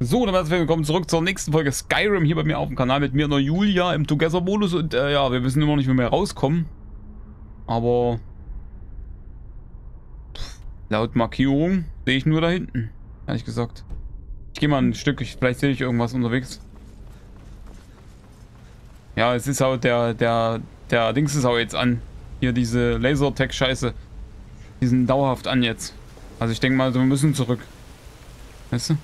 So, dann herzlich willkommen zurück zur nächsten Folge Skyrim hier bei mir auf dem Kanal mit mir und Julia im Together-Modus und äh, ja, wir wissen immer nicht, wie wir rauskommen. Aber laut Markierung sehe ich nur da hinten, ehrlich gesagt. Ich gehe mal ein Stück, ich, vielleicht sehe ich irgendwas unterwegs. Ja, es ist auch der, der, der Dings ist auch jetzt an. Hier diese Laser-Tech-Scheiße. Die sind dauerhaft an jetzt. Also ich denke mal, wir müssen zurück. Weißt du?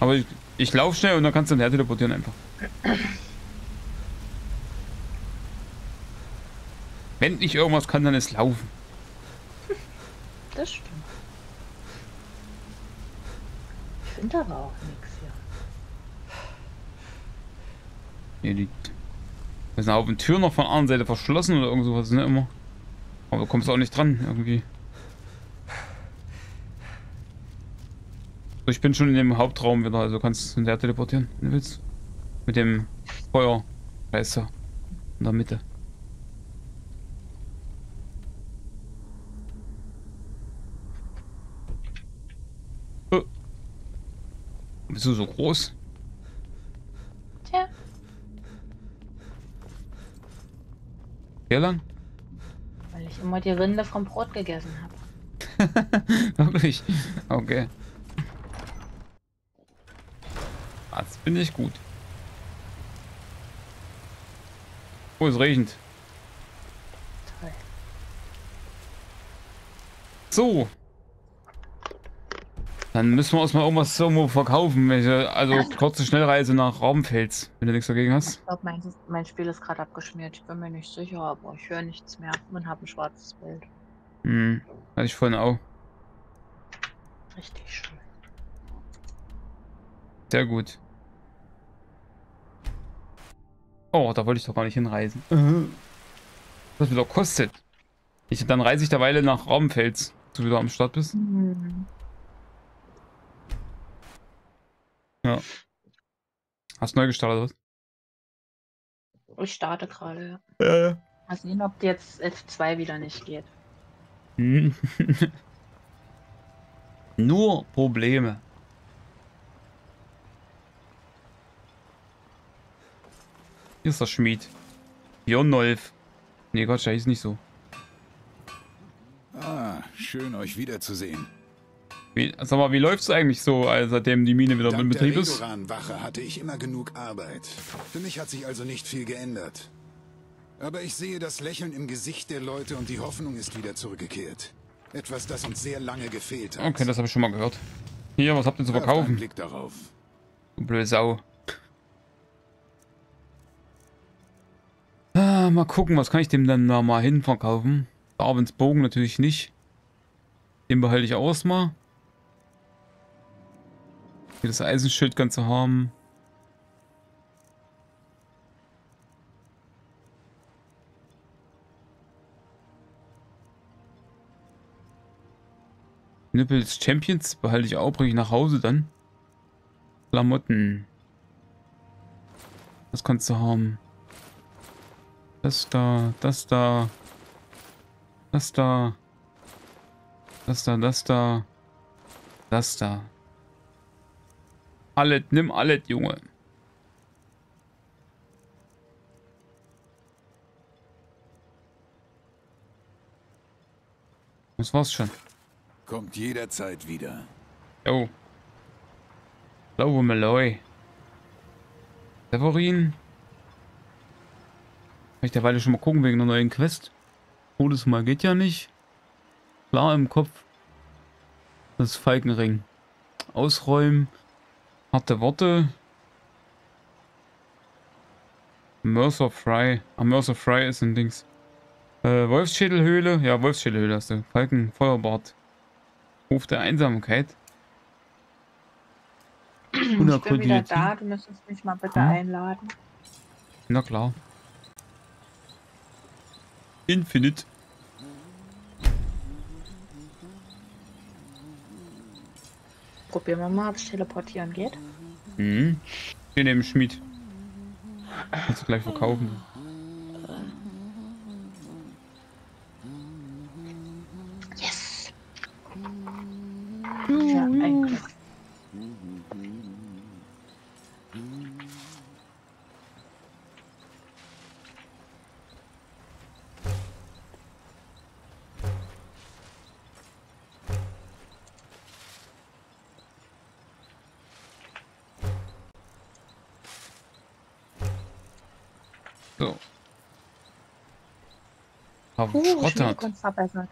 Aber ich, ich laufe schnell und dann kannst du her teleportieren einfach. Wenn ich irgendwas kann, dann ist laufen. Das stimmt. Ich finde aber auch nichts hier. Hier liegt. Da ist eine Haufen Tür noch von der anderen Seite verschlossen oder irgend sowas, ne? Immer. Aber du kommst auch nicht dran, irgendwie. Ich bin schon in dem Hauptraum wieder, also kannst du hinterher teleportieren, wenn du willst. Mit dem Feuer. Da ist er. In der Mitte. Oh. Bist du so groß? Tja, Hier lang? weil ich immer die Rinde vom Brot gegessen habe. Wirklich? Okay. Das finde ich gut. Oh, es regnet. Toll. So. Dann müssen wir uns mal irgendwas irgendwo verkaufen. Welche, also kurze Schnellreise nach Raumfels, wenn du nichts dagegen hast. Ich glaube, mein, mein Spiel ist gerade abgeschmiert. Ich bin mir nicht sicher, aber ich höre nichts mehr und habe ein schwarzes Bild. Hm, hatte ich vorhin auch. Richtig schön. Sehr gut. Oh, da wollte ich doch gar nicht hinreisen. Was wieder kostet. Ich, dann reise ich derweile nach Raumfels, du wieder am Start bist. Hm. Ja. Hast du neu gestartet, Ich starte gerade. was? Ja, ja. Mal sehen, ob jetzt F2 wieder nicht geht. Hm. Nur Probleme. Hier ist der Schmied. Jonolf. Nee, Gott, der hieß nicht so. Ah, schön euch wiederzusehen. Wie, sag mal, wie läuft's eigentlich so, äh, seitdem die Mine wieder in Dank Betrieb der ist? Redoran-Wache hatte ich immer genug Arbeit. Für mich hat sich also nicht viel geändert. Aber ich sehe das Lächeln im Gesicht der Leute und die Hoffnung ist wieder zurückgekehrt. Etwas, das uns sehr lange gefehlt hat. Okay, das habe ich schon mal gehört. Hier, was habt ihr zu verkaufen? Blick darauf. Du blöde Sau. Mal gucken, was kann ich dem dann da mal hinverkaufen? Darwins Bogen natürlich nicht. Den behalte ich aus mal. Hier das Eisenschild kannst du haben. Nippels Champions behalte ich auch, bringe ich nach Hause dann. Klamotten. Was kannst du haben? Das da, das da. Das da. Das da, das da. Das da. Alles, nimm alles, Junge. Das war's schon. Kommt jederzeit wieder. Jo. Glaube Malloy. Severin. Kann ich derweil schon mal gucken wegen einer neuen Quest. Todesmal geht ja nicht. Klar im Kopf. Das Falkenring. Ausräumen. Harte Worte. Mercer Fry. Ah, Mercer Fry ist ein Dings. Äh, Wolfsschädelhöhle. Ja, Wolfsschädelhöhle hast du. Falken, Feuerbart. Ruf der Einsamkeit. Ich bin wieder da. Du müsstest mich mal bitte Hm? einladen. Na klar. Infinite. Probieren wir mal, ob es teleportieren geht. Mhm. Hier neben Schmied. Kannst du gleich verkaufen. Yes! Ja, ein Glück. So. Uh, verbessert.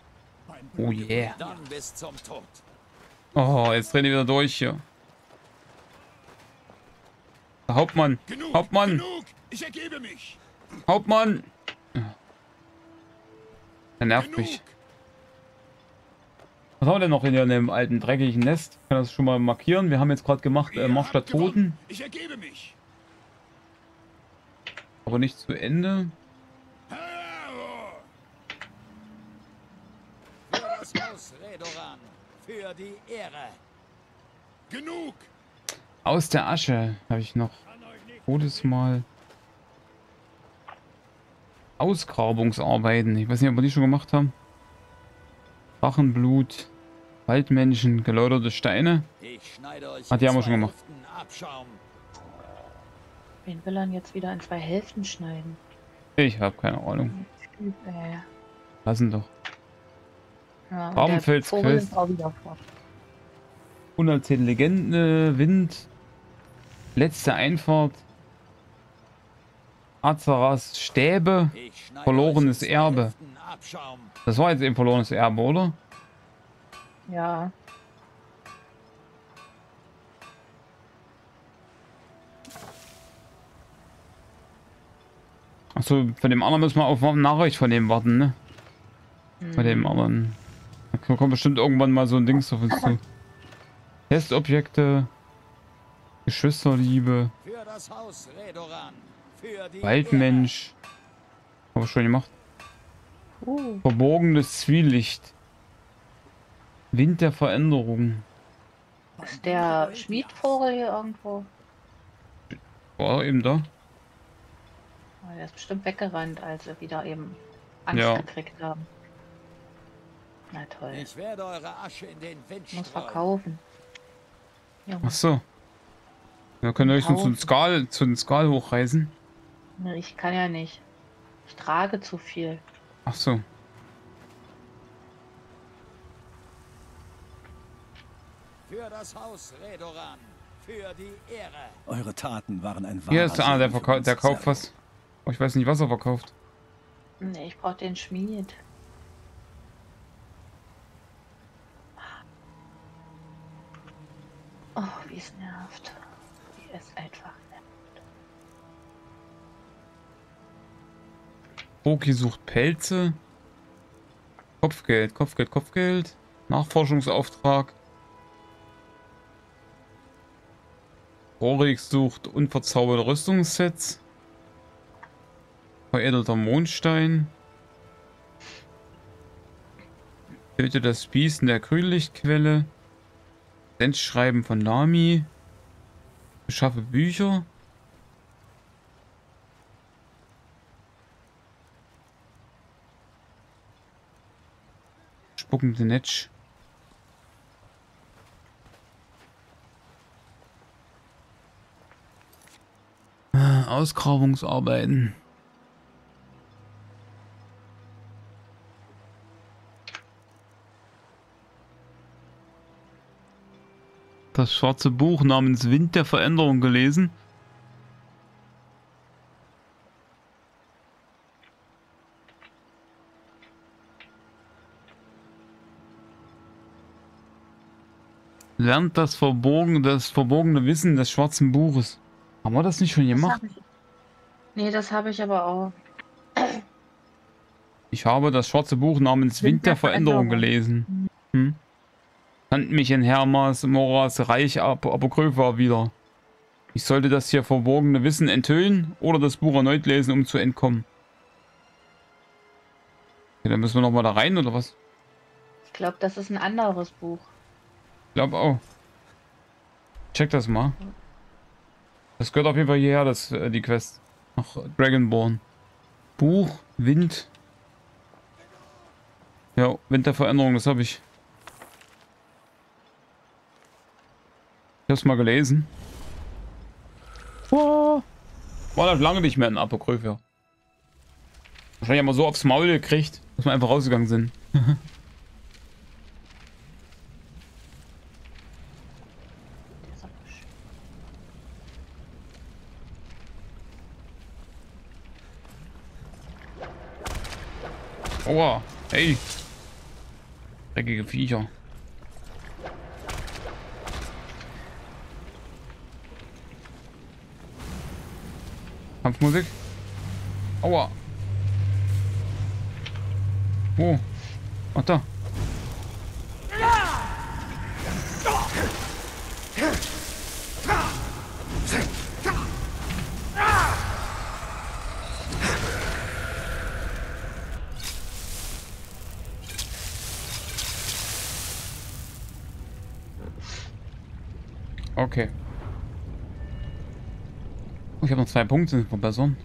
Oh yeah. Dann bis zum Tod. Oh, jetzt drehen die wieder durch hier. Hauptmann. Genug! Hauptmann. Genug! Ich ergebe mich! Hauptmann. Er nervt Genug! mich. Was haben wir denn noch in dem alten dreckigen Nest? Ich kann das schon mal markieren. Wir haben jetzt gerade gemacht äh, Marsch der. Toten, Ich ergebe mich! aber nicht zu Ende. Haro! Für das Haus Redoran. Für die Ehre. Genug! Aus der Asche habe ich noch Todesmal. Ausgrabungsarbeiten. Ich weiß nicht, ob wir die schon gemacht haben. Drachenblut, Waldmenschen, geläuterte Steine. Ich schneide euch Ah, die haben wir schon gemacht. Wen will er jetzt wieder in zwei Hälften schneiden? Ich habe keine Ahnung. Äh, Lassen doch. Ja, Vogel Quest. ist auch wieder fort. 110 Legende, Wind, letzte Einfahrt, Azaras Stäbe. Verlorenes Erbe. Das war jetzt eben verlorenes Erbe, oder? Ja, Achso, von dem anderen müssen wir auf eine Nachricht von dem warten, ne? Bei dem anderen. Da kommt bestimmt irgendwann mal so ein Dings auf uns zu. Testobjekte, Geschwisterliebe, Für das Haus Redoran. Für die Waldmensch. Haben wir schon gemacht. uh, Verborgenes Zwielicht. Wind der Veränderung. ist der Schmiedvogel hier irgendwo? War eben da. Oh, der ist bestimmt weggerannt, als wir wieder eben Angst Ja. gekriegt haben. Na toll. Ich werde eure Asche in den Wind muss verkaufen. Junge, Ach so. Wir können höchstens zu den Skal, zu den Skal hochreisen. ne, ich kann ja nicht. Ich trage zu viel. Ach so. Für das Haus Redoran. Für die Ehre. Eure Taten waren ein Hier ist einer, der, uns, der kauft was. Oh, ich weiß nicht, was er verkauft. Nee, ich brauche den Schmied. Oh, wie es nervt. Wie es einfach nervt. Roki sucht Pelze. Kopfgeld, Kopfgeld, Kopfgeld. Nachforschungsauftrag. Rorik sucht unverzauberte Rüstungssets. Veredelter Mondstein. Töte das in der Grünlichtquelle. Sendschreiben von Nami. Beschaffe Bücher. Spuckende Netsch. Ausgrabungsarbeiten. Das schwarze Buch namens Wind der Veränderung gelesen. Lernt das verborgene, das verborgene Wissen des schwarzen Buches. Haben wir das nicht schon Das gemacht? ich. Nee, das habe ich aber auch. Ich habe das schwarze Buch namens Wind der Veränderung gelesen. Hm? Fand mich in Hermas Moras Reich Ap Apokrypha wieder. Ich sollte das hier verborgene Wissen enthüllen oder das Buch erneut lesen, um zu entkommen. Okay, dann müssen wir nochmal da rein, oder was? Ich glaube, das ist ein anderes Buch. Ich glaube auch. Check das mal. Das gehört auf jeden Fall hierher, das, äh, die Quest. Nach Dragonborn. Buch, Wind. Ja, Wind der Veränderung, das habe ich. hab's mal gelesen. War das lange nicht mehr ein Apokryph, ja. Wahrscheinlich haben wir so aufs Maul gekriegt, dass wir einfach rausgegangen sind. Aua, hey. Dreckige Viecher. Kampfmusik. Aua. Wo? Ach da. Okay. Habe noch zwei Punkte verbessern.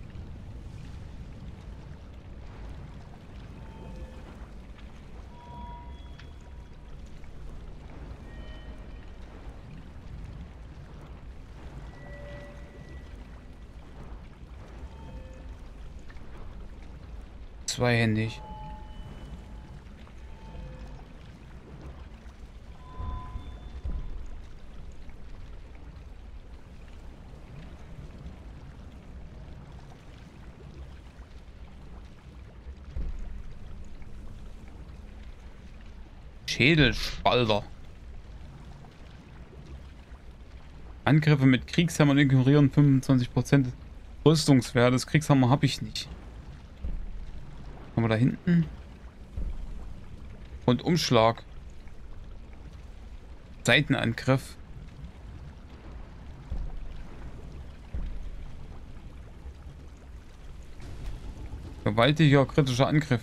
Zweihändig. Schädelspalter. Angriffe mit Kriegshammern ignorieren 25% Rüstungswertes. Kriegshammer habe ich nicht. Haben wir da hinten? Und Umschlag. Seitenangriff. Gewaltiger kritischer Angriff.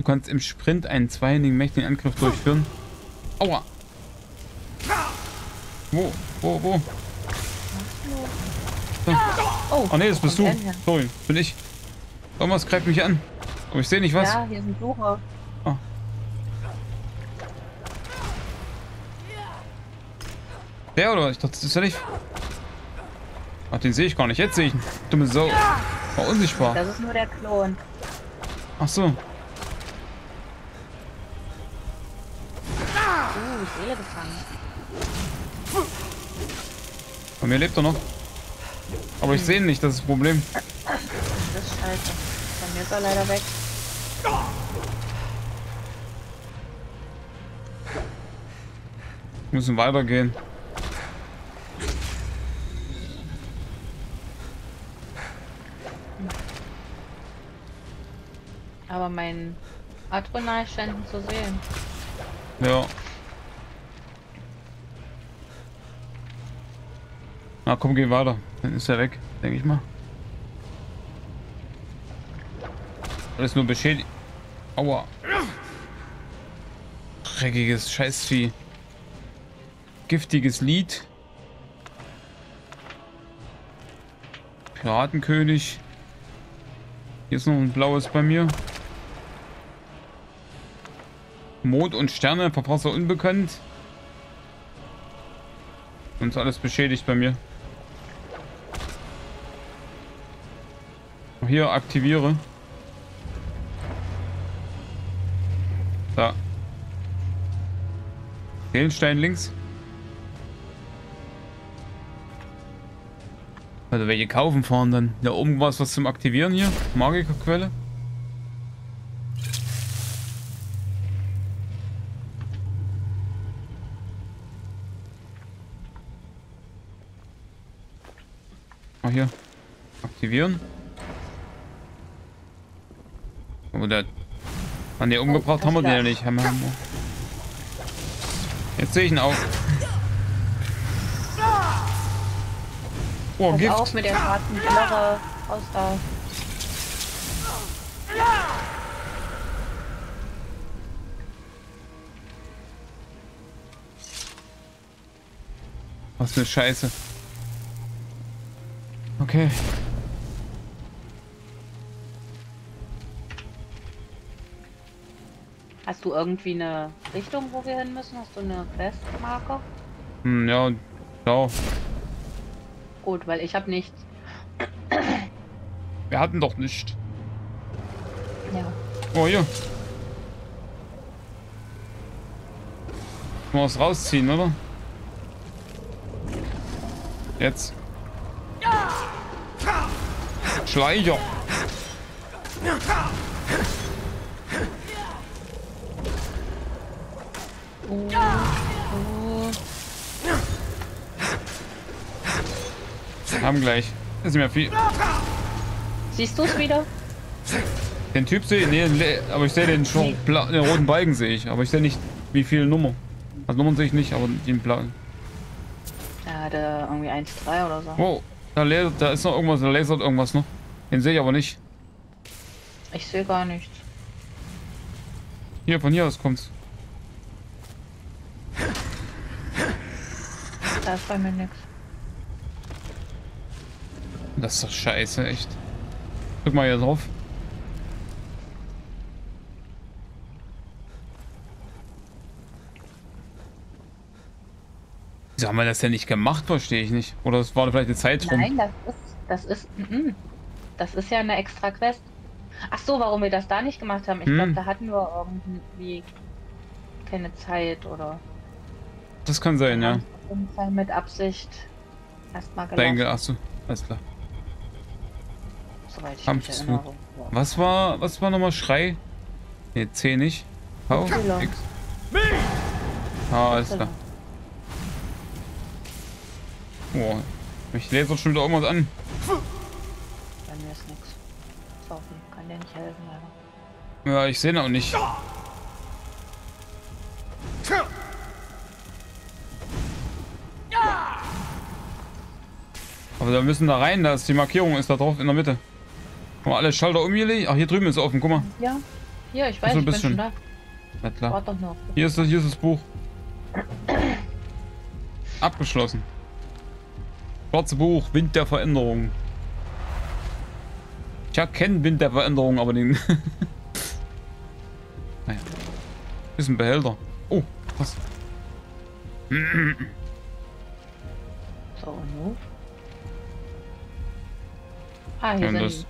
Du kannst im Sprint einen zweihändigen mächtigen Angriff durchführen. Aua! Wo? Wo? Wo? So. Oh, Oh ne, das bist du. Sorry, bin ich. Irgendwas greift mich an. Aber ich sehe nicht was. Ja, hier sind Suche. Der oder? Ich dachte, das ist ja nicht. Ach, den sehe ich gar nicht. Jetzt sehe ich ihn. Dumme Sau. War unsichtbar. Das ist nur der Klon. Ach so. Seele gefangen. Bei mir lebt er noch. Aber ich sehe ihn nicht, das ist das Problem. Das ist scheiße. Bei mir ist er leider weg. Wir müssen weitergehen. Aber mein Adrenal scheint ihn zu sehen. Ja. Na komm, geh weiter. Dann ist er weg, denke ich mal. Alles nur beschädigt. Aua. Dreckiges Scheißvieh. Giftiges Lied. Piratenkönig. Hier ist noch ein blaues bei mir. Mond und Sterne, Verfasser unbekannt. Und ist alles beschädigt bei mir. Hier aktiviere. Da. Seelenstein links. Also welche kaufen fahren dann? Da oben was was zum Aktivieren hier? Magikerquelle? Ah, hier. Aktivieren. Aber der... Ah, ne, umgebracht haben wir den ja war's. nicht. Haben wir. Jetzt sehe ich ihn auch. Oh, Gift. auf mit der schwarzen Blöre. Raus da. Was für eine Scheiße. Okay. Hast du irgendwie eine Richtung, wo wir hin müssen? Hast du eine Questmarke? Hm, ja, ja. Gut, weil ich habe nichts. Wir hatten doch nicht. Ja. Oh, hier. Mal was rausziehen, oder? Jetzt. Schleicher. Gut, gut. Haben gleich. Ist nicht mehr viel. Siehst du es wieder? Den Typ sehe ich, nee, aber ich sehe den, schon bla- den roten Balken sehe ich, aber ich sehe nicht, wie viele Nummer. Also Nummern sehe ich nicht, aber den blauen. Er hatte irgendwie 1,3 oder so. Oh, da, lasert, da ist noch irgendwas, da lasert irgendwas noch. Den sehe ich aber nicht. Ich sehe gar nichts. Hier, von hier aus kommt's. Da ist bei mir nichts. Das ist doch scheiße, echt. Drück mal hier drauf. Wieso haben wir das denn nicht gemacht, verstehe ich nicht. Oder es war vielleicht eine Zeit rum. Nein, das ist, das ist, mm, das ist ja eine extra Quest. Ach so, warum wir das da nicht gemacht haben? Ich Hm. glaube, da hatten wir irgendwie keine Zeit oder. Das kann sein, ja. Jeden Fall mit Absicht erstmal gelassen, ach so, alles klar. soweit ich mich Kampfzug. erinnere. Ja. Was war, was war nochmal Schrei? Ne, C nicht. V. X. Ah, alles klar. Oh, mich lasert schon wieder irgendwas an. Bei mir ist nichts. Sorry, kann dir nicht helfen, leider. Ja, ich sehe auch nicht. Aber wir müssen da rein, da ist die Markierung, ist da drauf in der Mitte. Guck mal, alle Schalter umgelegt. Ach, hier drüben ist offen, guck mal. Ja, hier, ich weiß, so ich bin schon da. Na klar. Warte noch. Hier ist das, hier ist das Buch. Abgeschlossen. Schwarze Buch, Wind der Veränderung. Ich hab keinen Wind der Veränderung, aber den. naja. Ist ein Behälter. Oh, was? So, nun? Ah, hier sind das-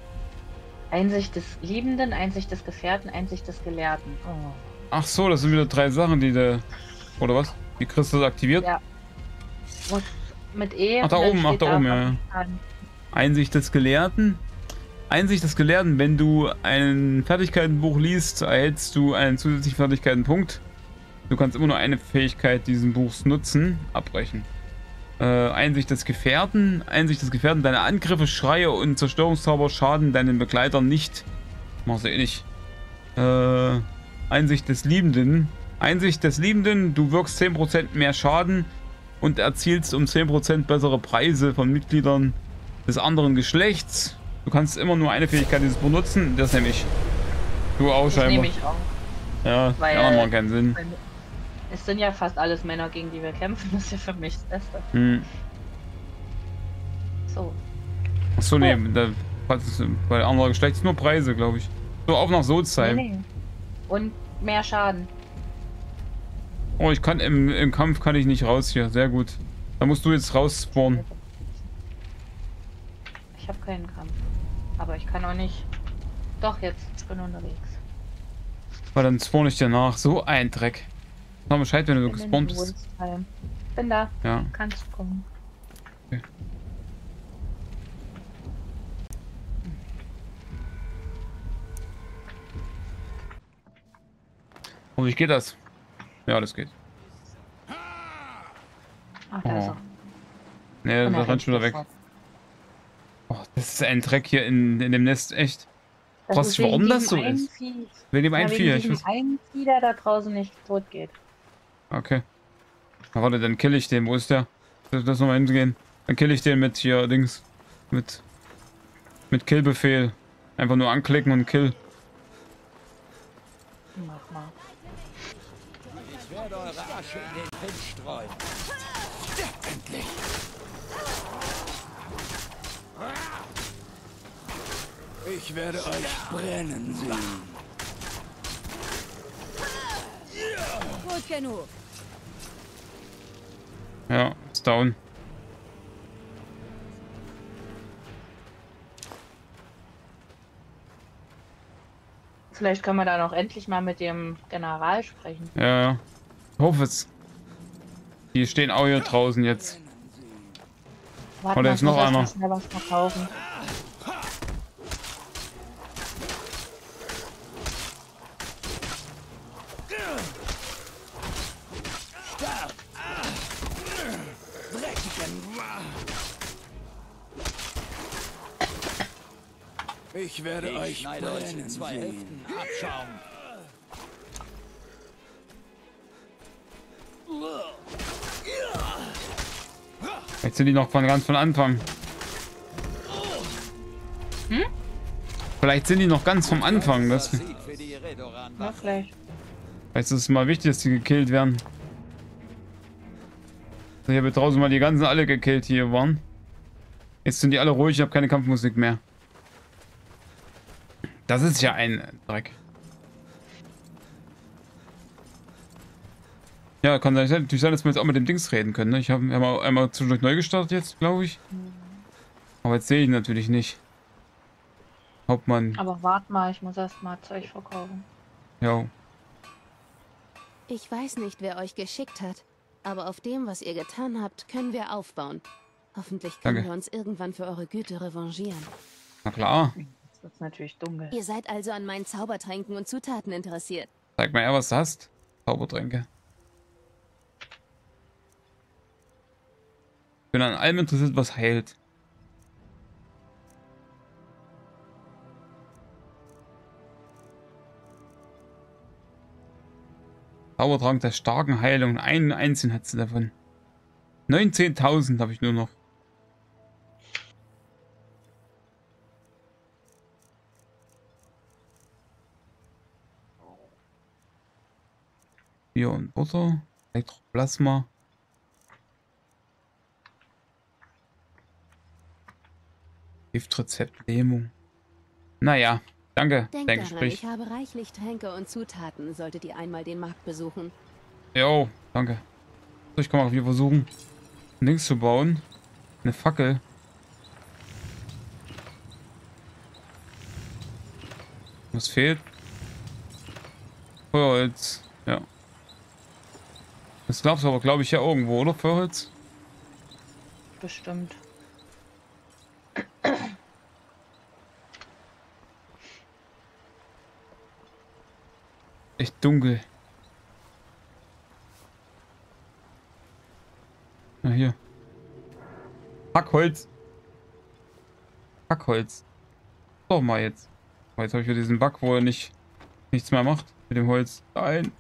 Einsicht des Liebenden, Einsicht des Gefährten, Einsicht des Gelehrten. Oh. Ach so, das sind wieder drei Sachen, die der. Oder was? Kriegst du das aktiviert? Ja. Muss mit E. Ach, da oben, ach, da oben, ja. Einsicht des Gelehrten. Einsicht des Gelehrten, wenn du ein Fertigkeitenbuch liest, erhältst du einen zusätzlichen Fertigkeitenpunkt. Du kannst immer nur eine Fähigkeit dieses Buchs nutzen, abbrechen. Äh, Einsicht des Gefährten. Einsicht des Gefährten, deine Angriffe, Schreie und Zerstörungszauber schaden deinen Begleitern nicht. Machst du eh nicht. Äh, Einsicht des Liebenden. Einsicht des Liebenden, du wirkst 10% mehr Schaden und erzielst um 10% bessere Preise von Mitgliedern des anderen Geschlechts. Du kannst immer nur eine Fähigkeit dieses benutzen, das nehme ich. Du auch Das scheinbar. nehme ich auch. Ja, weil- die anderen machen keinen Sinn. Es sind ja fast alles Männer, gegen die wir kämpfen. Das ist ja für mich das Beste. Hm. So. Achso, nee, da, was- bei anderer Geschlecht ist nur Preise, glaube ich. So, auf nach Nee, Solzheim. nee. Und mehr Schaden. Oh, ich kann im, im Kampf kann ich nicht raus hier. Sehr gut. Da musst du jetzt raus spawnen. Ich habe keinen Kampf. Aber ich kann auch nicht. Doch, jetzt. Ich bin unterwegs. Weil dann spawn ich dir nach. So ein Dreck. Sag Bescheid, wenn du gespawnt bist. Wolfsheim. Bin da. Ja. Kannst kommen. Oh, wie geht das? Ja, das geht. Ach, da Oh. ist er. Nee, Und das er rennt schon wieder weg. Oh, das ist ein Dreck hier in, in dem Nest, echt. Das dich, warum wegen das so ist? Vieh. Wegen dem Ja, einen wegen Vieh, ich diesem weiß. einen Vieh, der da draußen nicht tot geht. Okay. Na, warte, dann kill ich den. Wo ist der? Das, das nochmal hingehen. Dann kill ich den mit hier Dings. Mit. Mit Killbefehl. Einfach nur anklicken und kill. Mach mal. Ich werde eure Asche in den Wind streuen. Endlich. Ich werde euch brennen sehen. Gut genug. Ja, ist down. Vielleicht können wir da noch endlich mal mit dem General sprechen. Ja, ja. Ich hoffe es. Die stehen auch hier draußen jetzt. Warte ist muss noch einer. schnell was verkaufen. Ich werde euch schneide euch in zwei Hälften abschauen. Jetzt sind die noch von ganz von Anfang. Hm? Vielleicht sind die noch ganz vom Anfang. Das. Ja, vielleicht. vielleicht ist es mal wichtig, dass die gekillt werden. Ich habe draußen mal die ganzen alle gekillt, die hier waren. Jetzt sind die alle ruhig, ich habe keine Kampfmusik mehr. Das ist ja ein Dreck. Ja, kann sein- natürlich sein, dass wir jetzt auch mit dem Dings reden können. Ne? Ich habe einmal, einmal zwischendurch neu gestartet jetzt, glaube ich. Aber jetzt sehe ich ihn natürlich nicht. Hauptmann, Aber wart mal, ich muss erst mal Zeug verkaufen. ja. Ich weiß nicht, wer euch geschickt hat, aber auf dem, was ihr getan habt, können wir aufbauen. Hoffentlich können Danke. wir uns irgendwann für eure Güte revanchieren. Na klar. Jetzt wird's natürlich dunkel. Ihr seid also an meinen Zaubertränken und Zutaten interessiert. Zeig mal her, was du hast. Zaubertränke. Bin an allem interessiert, was heilt. Zaubertrank der starken Heilung. Einen einzigen hat sie davon. 19.000 habe ich nur noch. Bier und Butter. Elektroplasma. Giftrezept Lähmung. Naja, danke. Denkt Dein daran, ich habe reichlich Tränke und Zutaten, solltet ihr einmal den Markt besuchen. Jo, danke. So, ich kann mal wieder versuchen, Dings zu bauen. Eine Fackel. Was fehlt? Feuerholz. Ja. Das gab's aber, glaube ich, ja irgendwo, oder? Feuerholz? Bestimmt. Echt dunkel. Na hier. Hackholz. Hackholz. Doch mal jetzt. Jetzt habe ich wieder diesen Bug, wo er nicht nichts mehr macht mit dem Holz. Nein.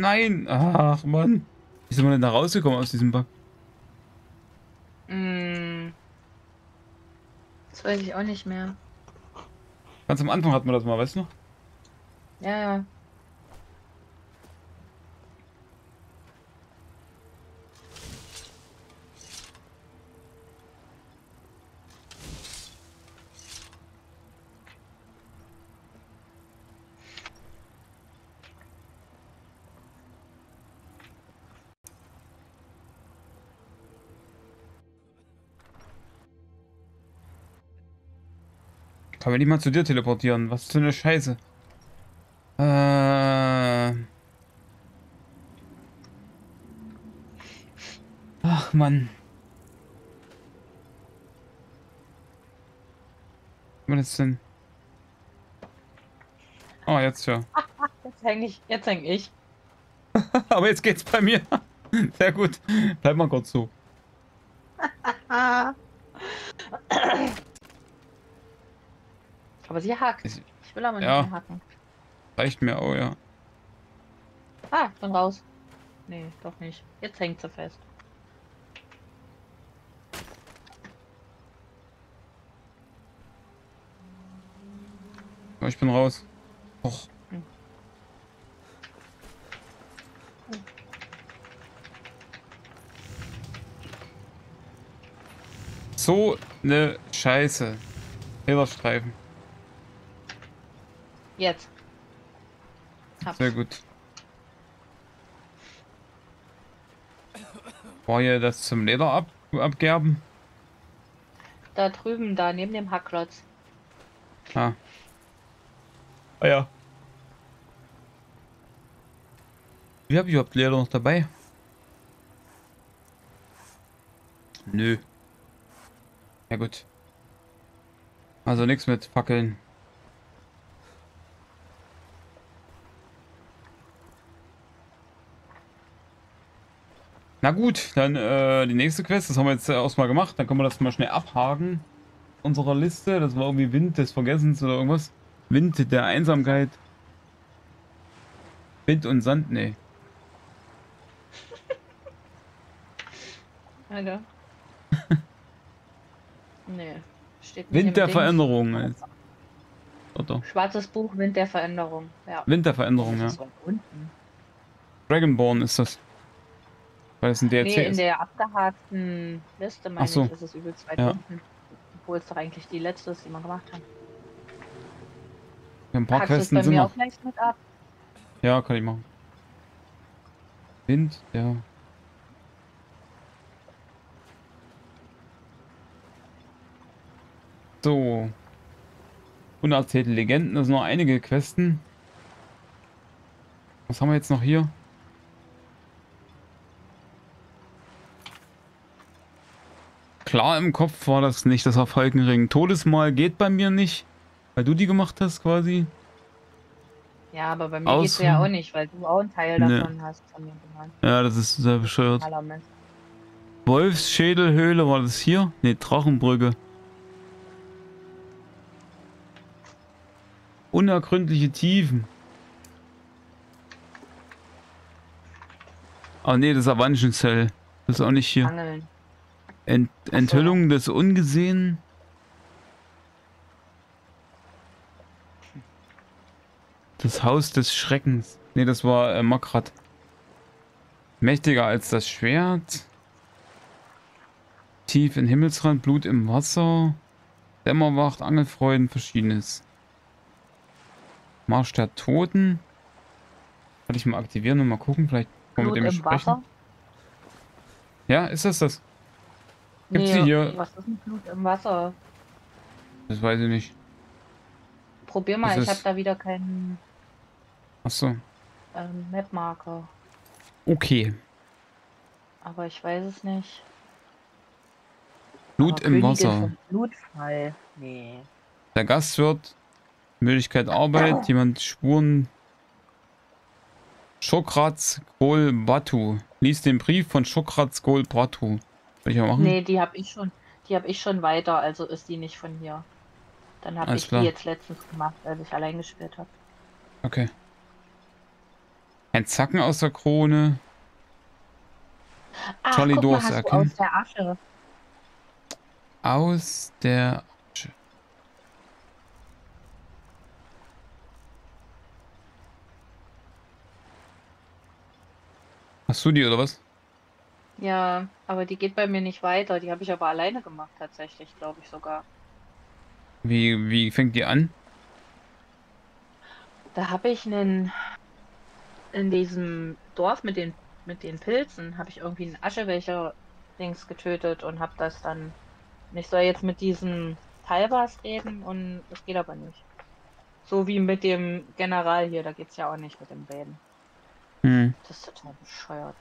Nein. Ach Mann. Wie sind wir denn da rausgekommen aus diesem Bug? Mm. Das weiß ich auch nicht mehr. Ganz am Anfang hatten wir das mal, weißt du noch? Ja, ja. Kann man nicht mal zu dir teleportieren? Was für eine Scheiße. Äh. Ach Mann. Was ist denn? Oh, jetzt ja. Jetzt häng ich. Jetzt häng ich. Aber jetzt geht's bei mir. Sehr gut. Bleib mal kurz so. Aber sie hackt. Ich- Ich will aber nicht Ja. mehr hacken. Reicht mir auch, ja. Ah, bin raus. Nee, doch nicht. Jetzt hängt sie fest. Ich bin raus. Och. So ne Scheiße. Federstreifen. Jetzt. Hab's. Sehr gut. War hier das zum Leder ab abgerben? Da drüben, da neben dem Hackklotz. Ah. Ah ja. Wie hab ich überhaupt Leder noch dabei? Nö. Ja gut. Also nichts mit Fackeln. Na gut, dann äh, die nächste Quest, das haben wir jetzt erstmal gemacht. Dann können wir das mal schnell abhaken. Unserer Liste. Das war irgendwie Wind des Vergessens oder irgendwas. Wind der Einsamkeit. Wind und Sand, nee. Alter. nee. Steht nicht Wind der Dings. Veränderung. Oder? Schwarzes Buch, Wind der Veränderung. Ja. Wind der Veränderung, ja. Unten. Dragonborn ist das. Weil es ein DLC Nee, in der abgehakten Liste meine so. ich, ist es übelst weit Ja. unten. Obwohl es doch eigentlich die letzte ist, die wir gemacht haben. Ein paar es Questen bei sind mir noch. auch gleich mit ab? Ja, kann ich machen. Wind, ja. So. Unerzählte Legenden, das sind noch einige Questen. Was haben wir jetzt noch hier? Klar im Kopf war das nicht, das war Falkenring. Todesmal geht bei mir nicht, weil du die gemacht hast quasi. Ja, aber bei mir Aus- geht's ja auch nicht, weil du auch einen Teil davon hast von mir gemacht. Ja, das ist sehr bescheuert. Wolfsschädelhöhle war das hier? Ne, Drachenbrücke. Unergründliche Tiefen. Ah ne, das ist Avanchenzell. Das ist auch nicht hier. Angeln. Ent Enthüllung des Ungesehenen. Das Haus des Schreckens. Ne, das war äh, Makrat. Mächtiger als das Schwert. Tief in Himmelsrand, Blut im Wasser. Dämmerwacht, Angelfreuden, verschiedenes. Marsch der Toten. Werde ich mal aktivieren und mal gucken, vielleicht können wir mit dem sprechen. Wasser? Ja, ist das das? Gibt's nee, hier? Was ist ein Blut im Wasser? Das weiß ich nicht. Probier mal, Das ich habe da wieder keinen Achso. ähm, Mapmarker. Okay. Aber ich weiß es nicht. Blut Aber im Königin Wasser. Blutfall. Nee. Der Gastwirt. Möglichkeit Arbeit. Jemand Spuren. Schokratz Gol Batu. Lies den Brief von Schokratz Gol Batu. Soll ich mal machen? Nee, die habe ich schon. Die habe ich schon weiter, also ist die nicht von hier. Dann habe ich klar. die jetzt letztens gemacht, als ich allein gespielt habe. Okay. Ein Zacken aus der Krone. Hast du erkennen. aus der Asche. Aus der Asche. Hast du die oder was? Ja, aber die geht bei mir nicht weiter. Die habe ich aber alleine gemacht, tatsächlich, glaube ich sogar. Wie, wie fängt die an? Da habe ich einen. In diesem Dorf mit den, mit den Pilzen habe ich irgendwie einen Aschewächer-Dings getötet und habe das dann. und Ich soll jetzt mit diesem Talbas reden und es geht aber nicht. So wie mit dem General hier, da geht's ja auch nicht mit dem Reden. Hm. Das ist total bescheuert.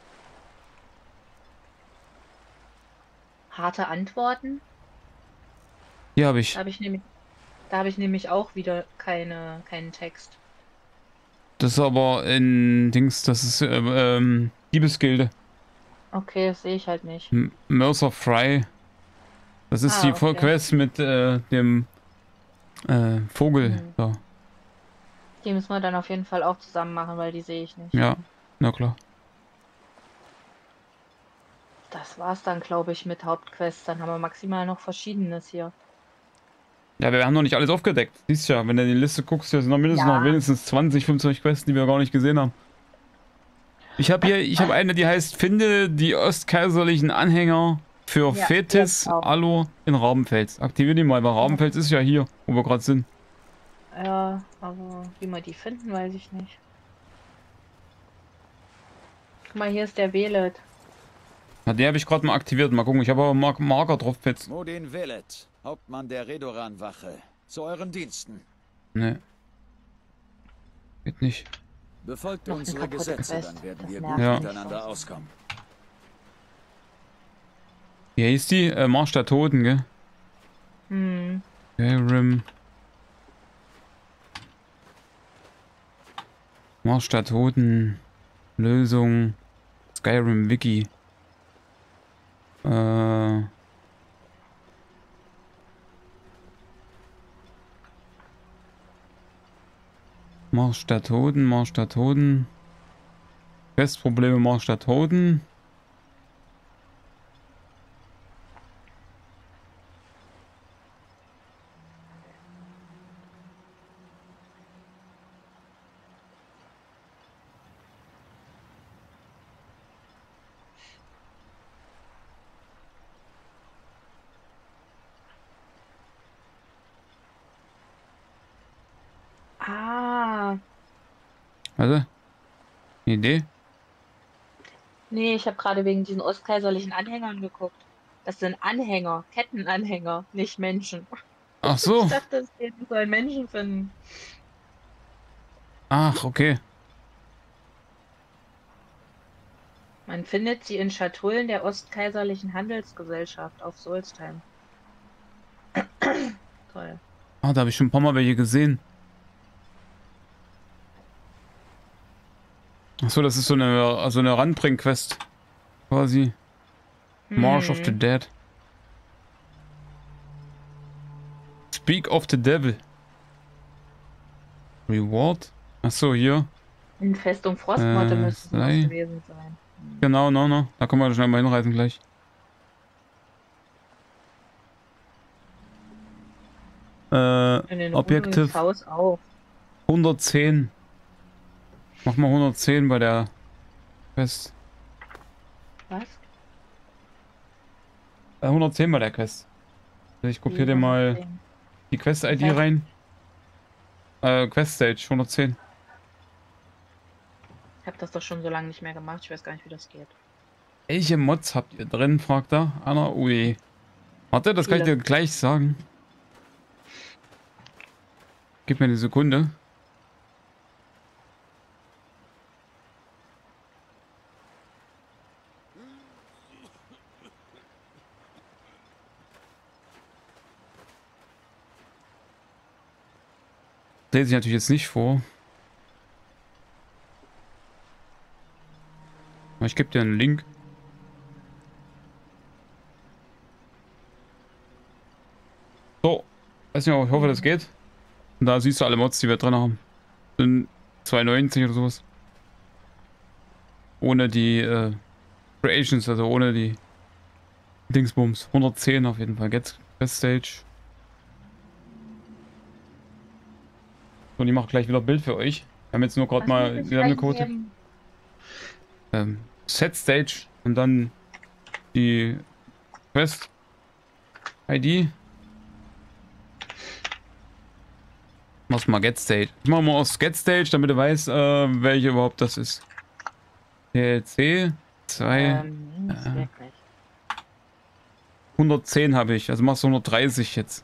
Harte Antworten? Hier habe ich. Da habe ich nämlich, da habe ich nämlich auch wieder keine, keinen Text. Das ist aber in Dings, das ist äh, ähm, Diebesgilde. Okay, das sehe ich halt nicht. M- Mercer Fry. Das ist Ah, die okay. Quest mit äh, dem äh, Vogel. Mhm. Da. Die müssen wir dann auf jeden Fall auch zusammen machen, weil die sehe ich nicht. Ja, na klar. Das war's dann, glaube ich, mit Hauptquests. Dann haben wir maximal noch Verschiedenes hier. Ja, wir haben noch nicht alles aufgedeckt. Siehst ja, wenn du in die Liste guckst, hier sind noch mindestens Ja. noch wenigstens 20, 25 Quests, die wir gar nicht gesehen haben. Ich habe hier, ich habe eine, die heißt Finde die ostkaiserlichen Anhänger für Ja, Fetis. Allo in Rabenfels. Aktivier die mal, weil Rabenfels ist ja hier, wo wir gerade sind. Ja, aber wie wir die finden, weiß ich nicht. Guck mal, hier ist der Velet. Na, die habe ich gerade mal aktiviert. Mal gucken, ich habe aber Mark Marker drauf jetzt. Modin Velet, Hauptmann der Redoran-Wache. Zu euren Diensten. Ne. Geht nicht. Befolgt Noch unsere Gesetze, Quest. dann werden wir gut Ja. miteinander auskommen. Wie hieß die? Äh, Marsch der Toten, gell? Hm. Skyrim. Marsch der Toten. Lösung. Skyrim Wiki. Äh. Marsch der Toten, Marsch der Toten. Questprobleme, Marsch der Toten. Ah, Also, eine Idee? nee, ich habe gerade wegen diesen ostkaiserlichen Anhängern geguckt. Das sind Anhänger, Kettenanhänger, nicht Menschen. Ach so. Ich dachte, es geht so einen Menschen finden. Ach, okay. Man findet sie in Schatullen der Ostkaiserlichen Handelsgesellschaft auf Solstheim. Toll. Ah, da habe ich schon ein paar Mal welche gesehen. Ach so, das ist so eine, also eine Ranbring-Quest. Quasi. Marsh of the Hm. Dead. Speak of the Devil. Reward? Ach so, hier. In Festung Frostmotte Äh, müsste es gewesen sein. Genau, no, no. Da können wir schnell mal hinreisen gleich. Äh, Objektiv. Haus auch. 110. Mach mal 110 bei der Quest. Was? Äh, 110 bei der Quest. Also Ich kopiere dir mal die Quest-ID Ja. rein. Äh, Quest-Stage 110. Ich habe das doch schon so lange nicht mehr gemacht. Ich weiß gar nicht, wie das geht. Welche Mods habt ihr drin, fragt er. Anna, ui. Warte, das kann ich dir Viele. gleich sagen. Gib mir eine Sekunde. Lese ich natürlich jetzt nicht vor. Ich gebe dir einen Link. So. Weiß nicht, ich hoffe, das geht. Und da siehst du alle Mods, die wir drin haben. Sind 290 oder sowas. Ohne die äh, Creations, also ohne die Dingsbums. 110 auf jeden Fall. Get Best Stage. So, die macht gleich wieder Bild für euch. Wir haben jetzt nur gerade mal ich wieder eine Quote. Ähm, Set Stage und dann die Quest ID. Mach's mal Get Stage. Ich mach mal aus Get Stage, damit du weißt, äh, welche überhaupt das ist. DLC 2 Ähm, äh, wirklich. 110 habe ich, also machst du 130 jetzt.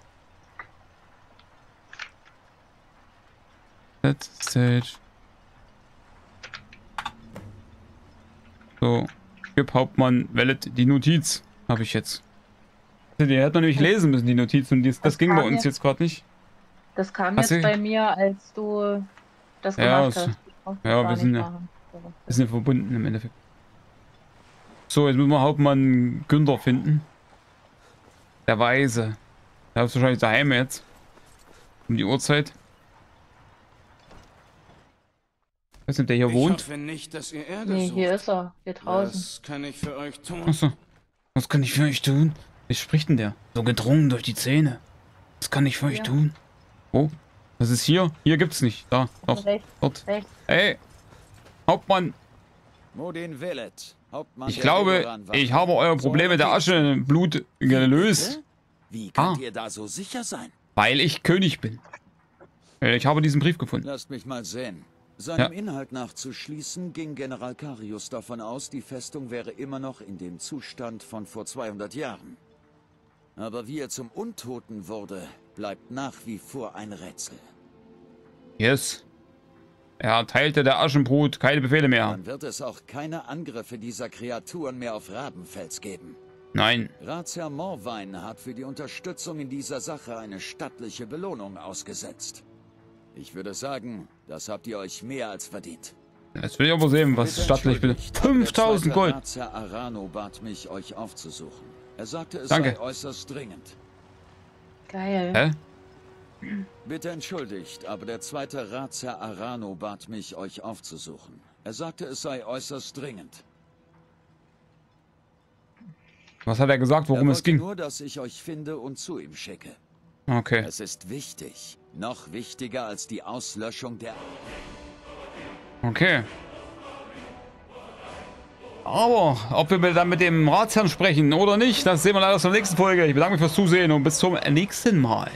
Set Stage. So, gib Hauptmann Wellet die Notiz, habe ich jetzt. Die hätte man nämlich lesen müssen, die Notiz, und dies, das Das ging bei uns jetzt- jetzt gerade nicht. Das kam Hast jetzt du- bei mir, als du das Ja, gemacht hast. Ja, wir sind ja-. Wir sind ja verbunden im Endeffekt. So, jetzt müssen wir Hauptmann Günther finden. Der Weise. Der ist wahrscheinlich daheim jetzt. Um die Uhrzeit. Ich weiß nicht, ob der hier Ich wohnt. hoffe nicht, dass ihr Erde Nee, sucht. hier ist er. Hier draußen. Was kann ich für euch tun? Achso. Was kann ich für euch tun? Wie spricht denn der? So gedrungen durch die Zähne. Was kann ich für euch Ja. tun? Oh, das ist hier. Hier gibt's nicht. Da, doch, Rechts, dort. rechts. Hey, Hauptmann, Modin Vellet, Hauptmann ich glaube, ich habe euer Problem mit der Asche Blut gelöst, Wie könnt Ah. ihr da so sicher sein? weil ich König bin. Äh, Ich habe diesen Brief gefunden. Lasst mich mal sehen. Seinem Inhalt nach zu schließen, ging General Carius davon aus, die Festung wäre immer noch in dem Zustand von vor 200 Jahren. Aber wie er zum Untoten wurde, bleibt nach wie vor ein Rätsel. Yes. Er erteilte der Aschenbrut keine Befehle mehr. Dann wird es auch keine Angriffe dieser Kreaturen mehr auf Rabenfels geben. Nein. Ratsherr Morwein hat für die Unterstützung in dieser Sache eine stattliche Belohnung ausgesetzt. Ich würde sagen, das habt ihr euch mehr als verdient. Jetzt will ich aber sehen, was stattlich der 5000 zweite Gold. Ratsherr Arano bat mich, euch aufzusuchen. Er sagte, es Danke. sei äußerst dringend. Geil. Hä? Bitte entschuldigt, aber der zweite Ratsherr Arano bat mich, euch aufzusuchen. Er sagte, es sei äußerst dringend. Was hat er gesagt, worum er es ging? nur, dass ich euch finde und zu ihm schicke. Okay. Es ist wichtig. Noch wichtiger als die Auslöschung der... Okay. Aber ob wir dann mit dem Ratsherrn sprechen oder nicht, das sehen wir leider aus der nächsten Folge. Ich bedanke mich fürs Zusehen und bis zum nächsten Mal.